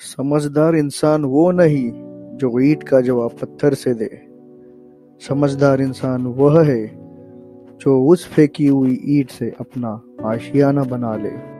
समझदार इंसान वो नहीं जो ईंट का जवाब पत्थर से दे। समझदार इंसान वह है जो उस फेंकी हुई ईंट से अपना आशियाना बना ले।